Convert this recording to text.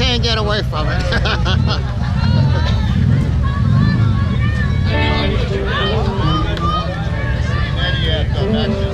can't get away from it. Uh,